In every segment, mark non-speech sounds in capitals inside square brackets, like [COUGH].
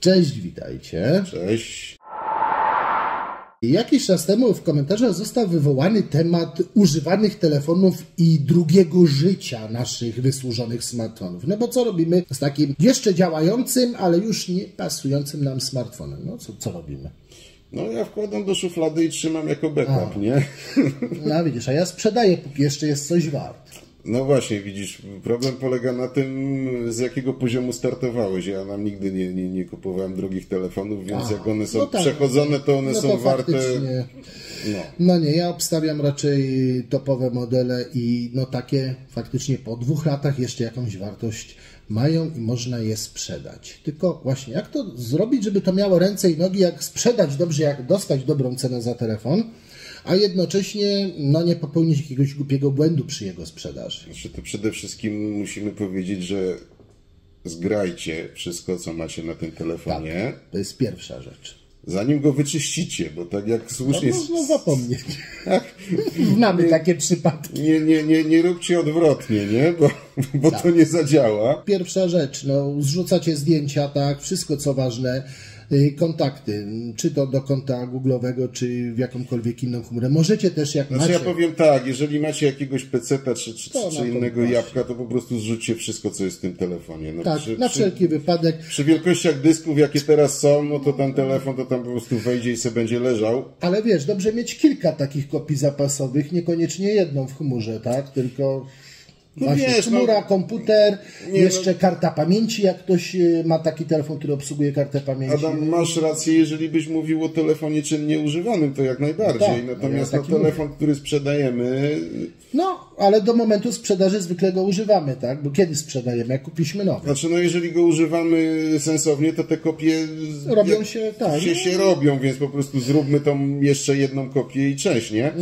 Cześć, witajcie. Cześć. Jakiś czas temu w komentarzach został wywołany temat używanych telefonów i drugiego życia naszych wysłużonych smartfonów. No bo co robimy z takim jeszcze działającym, ale już nie pasującym nam smartfonem? No co, co robimy? No ja wkładam do szuflady i trzymam jako backup, nie? No widzisz, a ja sprzedaję, póki jeszcze jest coś wart. No właśnie, widzisz, problem polega na tym, z jakiego poziomu startowałeś. Ja nam nigdy nie, nie, nie kupowałem drogich telefonów, więc A, jak one są no tak. przechodzone, to one No są to warte. faktycznie. No. No nie, ja obstawiam raczej topowe modele i no takie faktycznie po dwóch latach jeszcze jakąś wartość mają i można je sprzedać. Tylko właśnie jak to zrobić, żeby to miało ręce i nogi, jak sprzedać dobrze, jak dostać dobrą cenę za telefon, a jednocześnie no nie popełnić jakiegoś głupiego błędu przy jego sprzedaży. Znaczy, to przede wszystkim musimy powiedzieć, że zgrajcie wszystko, co macie na tym telefonie, To jest pierwsza rzecz. zanim go wyczyścicie, bo tak jak No, słusznie... można zapomnieć. [LAUGHS] Znamy takie przypadki. Nie, nie, nie, nie róbcie odwrotnie, nie? Bo, bo to nie zadziała. Pierwsza rzecz, no, zrzucacie zdjęcia, tak, wszystko co ważne, kontakty, czy to do konta Google'owego, czy w jakąkolwiek inną chmurę. Możecie też, jak Znaczy macie, ja powiem tak, jeżeli macie jakiegoś peceta czy, czy, To czy innego proszę. jabłka, to po prostu zrzućcie wszystko, co jest w tym telefonie. No, tak, przy, na przy, wszelki wypadek, przy wielkościach dysków, jakie teraz są, no to tam telefon to tam po prostu wejdzie i se będzie leżał. ale wiesz, dobrze mieć kilka takich kopii zapasowych, niekoniecznie jedną w chmurze, tak, tylko właśnie wiesz, no- chmura, komputer, Nie, jeszcze karta pamięci, jak ktoś y, ma taki telefon, który obsługuje kartę pamięci. Adam, masz rację, jeżeli byś mówił o telefonie czynnie używanym, to jak najbardziej. Tak, Natomiast ja no, taki telefon, który sprzedajemy, No, ale do momentu sprzedaży zwykle go używamy, tak, bo kiedy sprzedajemy, jak kupiliśmy nowy. znaczy no jeżeli go używamy sensownie, to te kopie Robią się, tak. się, się robią, więc po prostu zróbmy tą jeszcze jedną kopię i cześć, nie?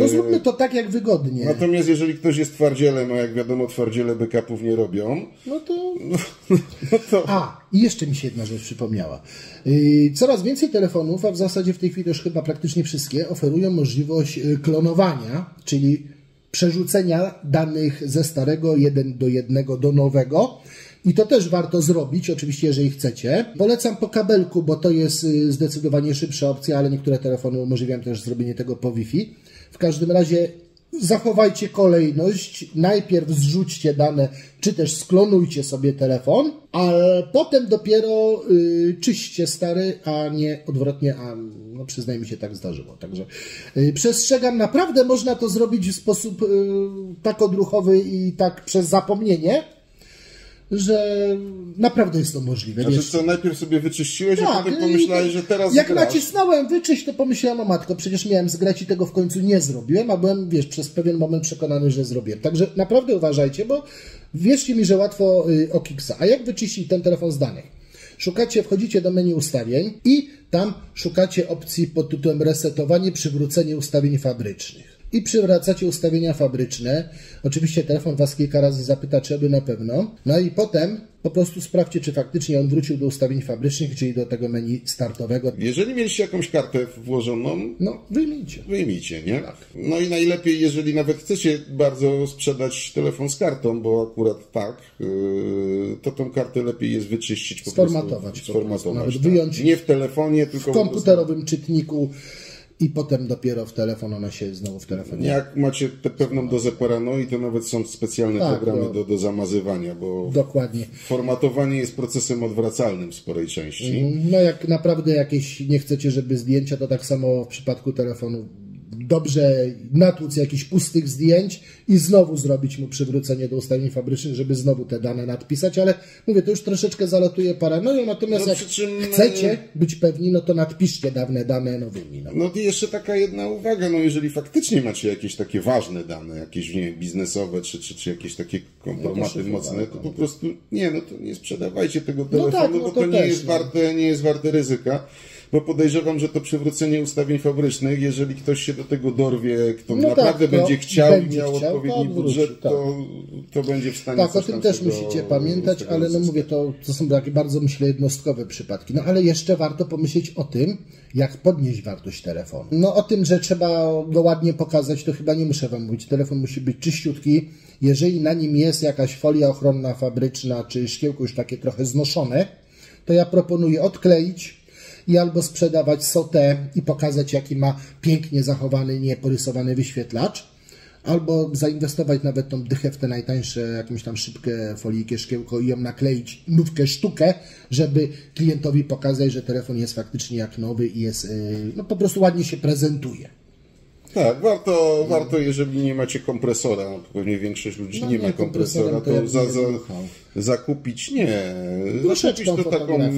No zróbmy to tak, jak wygodnie. Natomiast jeżeli ktoś jest twardzielem, a jak wiadomo twardziele backupów nie robią, No to... [LAUGHS] no to A, i jeszcze mi się jedna rzecz przypomniała. Yy, Coraz więcej telefonów, a w zasadzie w tej chwili już chyba praktycznie wszystkie, oferują możliwość yy, klonowania, czyli przerzucenia danych ze starego jeden do jednego do nowego. I to też warto zrobić, oczywiście, jeżeli chcecie. Polecam po kabelku, bo to jest yy, zdecydowanie szybsza opcja, ale niektóre telefony umożliwiają też zrobienie tego po Wi-Fi. W każdym razie zachowajcie kolejność. Najpierw zrzućcie dane, czy też sklonujcie sobie telefon, a potem dopiero y, czyście stary, a nie odwrotnie, a no przyznaj mi się tak zdarzyło. Także y, przestrzegam, naprawdę można to zrobić w sposób y, tak odruchowy i tak przez zapomnienie, że naprawdę jest to możliwe. znaczy wiesz. co, najpierw sobie wyczyściłeś, a Tak, potem i- pomyślałeś, że teraz Jak grasz. nacisnąłem wyczyść, to pomyślałem o matko, przecież miałem zgrać i tego w końcu nie zrobiłem, a byłem, wiesz, przez pewien moment przekonany, że zrobiłem. Także naprawdę uważajcie, bo wierzcie mi, że łatwo y, o kiksa. A jak wyczyścić ten telefon z danych? Szukacie, wchodzicie do menu ustawień i tam szukacie opcji pod tytułem resetowanie, przywrócenie ustawień fabrycznych. I przywracacie ustawienia fabryczne. Oczywiście telefon Was kilka razy zapyta, czy aby na pewno. No i potem po prostu sprawdźcie, czy faktycznie on wrócił do ustawień fabrycznych, czyli do tego menu startowego. Jeżeli mieliście jakąś kartę włożoną, No, wyjmijcie. wyjmijcie, nie? No i najlepiej, jeżeli nawet chcecie bardzo sprzedać telefon z kartą, bo akurat tak, yy, to tą kartę lepiej jest wyczyścić po Sformatować prostu. Sformatować, nawet tak. wyjąć Nie w telefonie, tylko W komputerowym czytniku i potem dopiero w telefon, ona się znowu w telefonie. Jak macie tę pewną dozę paranoi, to nawet są specjalne Tak, programy no. do, do zamazywania, bo Dokładnie. formatowanie jest procesem odwracalnym w sporej części. No jak naprawdę jakieś nie chcecie, żeby zdjęcia, to tak samo w przypadku telefonu dobrze natłuc jakichś pustych zdjęć i znowu zrobić mu przywrócenie do ustawień fabrycznych, żeby znowu te dane nadpisać, ale mówię, to już troszeczkę zalatuje paranoją, natomiast No jak czym, chcecie być pewni, no to nadpiszcie dawne dane nowymi. No. No i jeszcze taka jedna uwaga, no jeżeli faktycznie macie jakieś takie ważne dane, jakieś nie biznesowe, czy, czy, czy jakieś takie kompromaty szyfrowane mocne, to po prostu nie, no to nie sprzedawajcie tego telefonu, tak, no bo to to, nie też, jest no. warte, nie jest warte ryzyka. Bo podejrzewam, że to przywrócenie ustawień fabrycznych, jeżeli ktoś się do tego dorwie, kto No naprawdę tak, to będzie chciał będzie i miał chciał, to odpowiedni odwróci, budżet, tak. to, to będzie w stanie Tak, o tym też musicie pamiętać, ale no mówię, to, to są takie bardzo, myślę, jednostkowe przypadki. No ale jeszcze warto pomyśleć o tym, jak podnieść wartość telefonu. No o tym, że trzeba go ładnie pokazać, to chyba nie muszę Wam mówić. Telefon musi być czyściutki. Jeżeli na nim jest jakaś folia ochronna fabryczna, czy szkiełko już takie trochę znoszone, to ja proponuję odkleić i albo sprzedawać sotę i pokazać, jaki ma pięknie zachowany, nieporysowany wyświetlacz, albo zainwestować nawet tą dychę w te najtańsze, jakąś tam szybkę folijkę, szkiełko i ją nakleić nówkę sztukę, żeby klientowi pokazać, że telefon jest faktycznie jak nowy i jest, yy, no po prostu ładnie się prezentuje. Tak, warto, warto, jeżeli nie macie kompresora, pewnie większość ludzi No nie, nie, ma kompresora, to to ja za, za. Zakupić nie. Zakupić to taką, tak,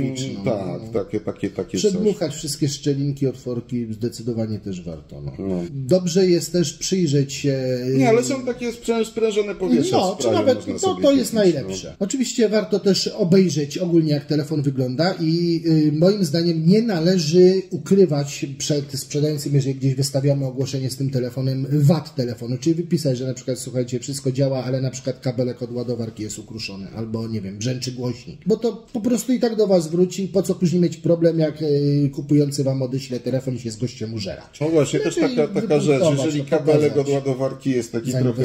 no. takie, takie, takie coś. Przedmuchać wszystkie szczelinki, otworki zdecydowanie też warto. No. Dobrze jest też przyjrzeć się. Nie, ale są takie sprę- sprężone powietrza No, czy nawet to, to jest kupić, najlepsze. Oczywiście warto też obejrzeć ogólnie, jak telefon wygląda, i y, moim zdaniem nie należy ukrywać przed sprzedającym, jeżeli gdzieś wystawiamy ogłoszenie z tym telefonem, wad telefonu, czyli wypisać, że na przykład słuchajcie, wszystko działa, ale na przykład kabelek od ładowarki jest ukruszony, albo nie wiem, brzęczy głośnik. Bo to po prostu i tak do Was wróci, po co później mieć problem, jak y, kupujący Wam odeśle telefon i się z gościem użerać. No właśnie, też Lepiej taka, taka rzecz, jeżeli to kabelek od ładowarki jest taki trochę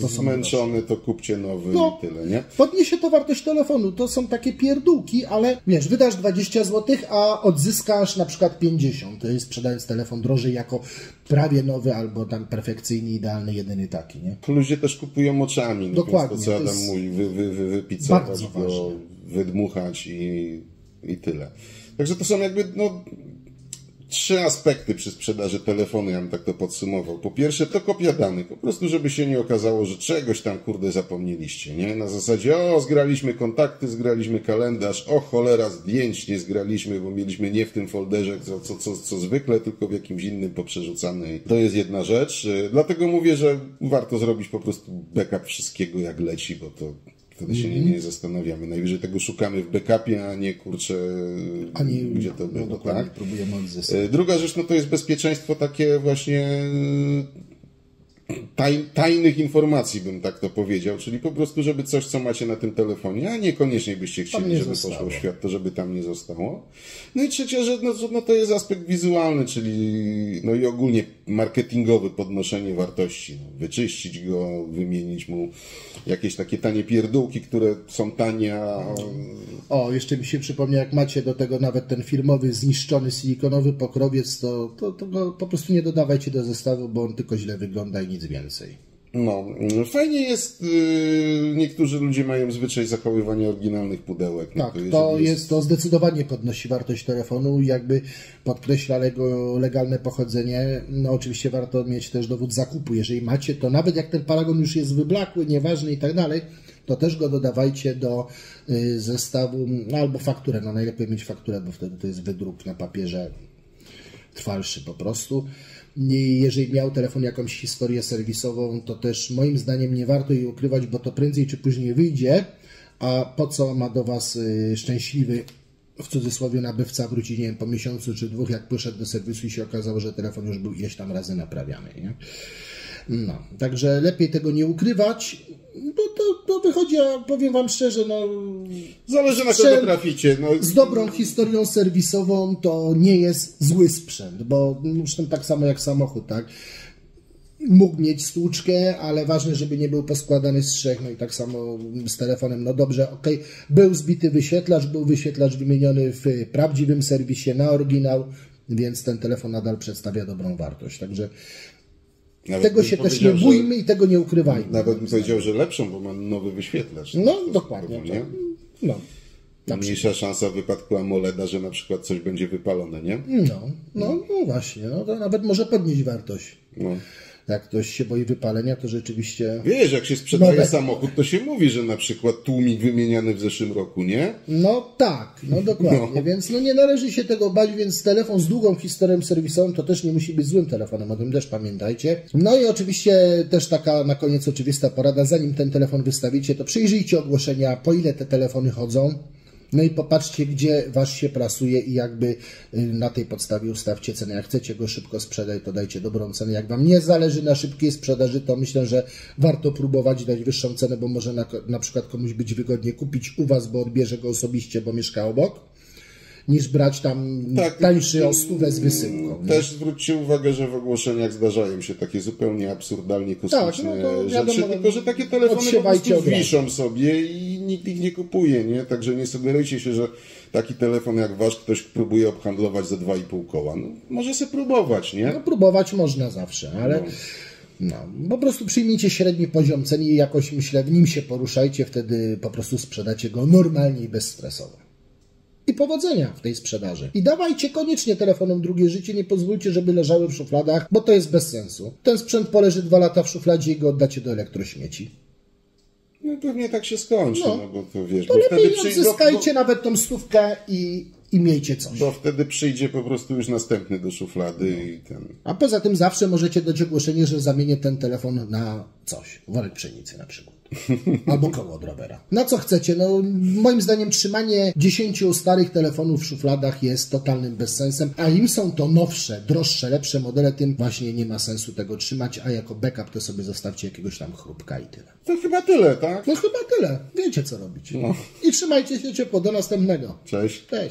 to zmęczony, to kupcie nowy No. i tyle, nie? Podniesie to wartość telefonu. To są takie pierdółki, ale wiesz, wydasz 20 zł, a odzyskasz na przykład 50, to jest sprzedając telefon drożej jako prawie nowy albo tam perfekcyjny, idealny, jedyny taki, nie? Ludzie też kupują oczami, no Dokładnie, to co Adam mówi, wy, wy, wy, wypicować bardzo go, wydmuchać i, i tyle. Także to są jakby, no, trzy aspekty przy sprzedaży telefonu, ja bym tak to podsumował. Po pierwsze, to kopia danych, po prostu, żeby się nie okazało, że czegoś tam, kurde, zapomnieliście, nie? Na zasadzie, o, zgraliśmy kontakty, zgraliśmy kalendarz, o, cholera, zdjęć nie zgraliśmy, bo mieliśmy nie w tym folderze, co, co, co, co zwykle, tylko w jakimś innym poprzerzucane. To jest jedna rzecz. Dlatego mówię, że warto zrobić po prostu backup wszystkiego, jak leci, bo to wtedy się nie, nie zastanawiamy. Najwyżej tego szukamy w backupie, a nie, kurczę, Ani gdzie to no, było, dokładnie tak? próbujemy odzyskać. E, Druga rzecz, no to jest bezpieczeństwo takie właśnie e, taj, tajnych informacji, bym tak to powiedział, czyli po prostu, żeby coś, co macie na tym telefonie, a niekoniecznie byście chcieli, nie żeby zostało. poszło w świat, to żeby tam nie zostało. No i trzecia rzecz, no, no to jest aspekt wizualny, czyli no i ogólnie marketingowy, podnoszenie wartości, no, wyczyścić go, wymienić mu jakieś takie tanie pierdółki, które są tanie, a O, jeszcze mi się przypomniał, jak macie do tego nawet ten filmowy, zniszczony silikonowy pokrowiec, to, to, to po prostu nie dodawajcie do zestawu, bo on tylko źle wygląda i nic więcej. No, mm, fajnie jest, yy, niektórzy ludzie mają zwyczaj zachowywania oryginalnych pudełek. No Tak, jeżeli to jest, to zdecydowanie podnosi wartość telefonu i jakby podkreśla jego legalne pochodzenie. No oczywiście warto mieć też dowód zakupu. Jeżeli macie, to nawet jak ten paragon już jest wyblakły, nieważny i tak dalej, to też go dodawajcie do y, zestawu, no, albo fakturę. No najlepiej mieć fakturę, bo wtedy to jest wydruk na papierze trwalszy po prostu. Jeżeli miał telefon jakąś historię serwisową, to też moim zdaniem nie warto jej ukrywać, bo to prędzej czy później wyjdzie, a po co ma do Was y, szczęśliwy w cudzysłowie nabywca wrócić, nie wiem, po miesiącu czy dwóch, jak poszedł do serwisu i się okazało, że telefon już był ileś tam razy naprawiany, nie? No, także lepiej tego nie ukrywać, bo to, to wychodzi, ja powiem Wam szczerze, no, Zależy na kogo traficie. No, z dobrą historią serwisową to nie jest zły sprzęt, bo zresztą tak samo jak samochód, tak? Mógł mieć stłuczkę, ale ważne, żeby nie był poskładany z trzech, no i tak samo z telefonem, no dobrze, okej, był zbity wyświetlacz, był wyświetlacz wymieniony w prawdziwym serwisie na oryginał, więc ten telefon nadal przedstawia dobrą wartość, także nawet tego się też nie że- bójmy i tego nie ukrywajmy. Nawet bym powiedział, że lepszą, bo ma nowy wyświetlacz. No, dokładnie, nie? tak. No, na Mniejsza szansa w wypadku AMOLEDa, że na przykład coś będzie wypalone, nie? No, no, no właśnie, no to nawet może podnieść wartość. No. Jak ktoś się boi wypalenia, to rzeczywiście. Wiesz, jak się sprzedaje Nowe. samochód, to się mówi, że na przykład tłumik wymieniany w zeszłym roku, nie? No tak, no dokładnie, więc no nie należy się tego bać, więc telefon z długą historią serwisową to też nie musi być złym telefonem, o tym też pamiętajcie. No i oczywiście też taka na koniec oczywista porada, zanim ten telefon wystawicie, to przyjrzyjcie ogłoszenia, po ile te telefony chodzą. No i popatrzcie, gdzie wasz się prasuje i jakby y, na tej podstawie ustawcie cenę. Jak chcecie go szybko sprzedać, to dajcie dobrą cenę. Jak wam nie zależy na szybkiej sprzedaży, to myślę, że warto próbować dać wyższą cenę, bo może na, na przykład komuś być wygodnie kupić u was, bo odbierze go osobiście, bo mieszka obok. Niż brać tam Tak. tańszy o stówę z wysyłką. Też zwróćcie uwagę, że w ogłoszeniach zdarzają się takie zupełnie absurdalnie kosmiczne Tak, no to rzeczy, wiadomo, tylko że takie telefony po prostu wiszą sobie i nikt ich nie kupuje, nie? Także nie sugerujcie się, że taki telefon jak wasz ktoś próbuje obhandlować za 2,5 koła. No, może sobie próbować, nie? No, próbować można zawsze, ale no, po prostu przyjmijcie średni poziom cen i jakoś, myślę, w nim się poruszajcie, wtedy po prostu sprzedacie go normalnie i bezstresowo. I powodzenia w tej sprzedaży. I dawajcie koniecznie telefonom drugie życie, nie pozwólcie, żeby leżały w szufladach, bo to jest bez sensu. Ten sprzęt poleży dwa lata w szufladzie i go oddacie do elektrośmieci. No pewnie tak się skończy, no, No. bo to wiesz, To bo lepiej wtedy, przyjdzie, bo, odzyskajcie nawet tą stówkę i, i miejcie coś. bo wtedy przyjdzie po prostu już następny do szuflady i ten... A poza tym zawsze możecie dać ogłoszenie, że zamienię ten telefon na coś. Worek pszenicy na przykład. Albo koło od rowera. Na co chcecie? No, moim zdaniem trzymanie 10 starych telefonów w szufladach jest totalnym bezsensem, a im są to nowsze, droższe, lepsze modele, tym właśnie nie ma sensu tego trzymać, a jako backup to sobie zostawcie jakiegoś tam chrupka i tyle. To chyba tyle, tak? No chyba tyle. Wiecie co robić. I trzymajcie się ciepło. Do następnego. Cześć. Cześć.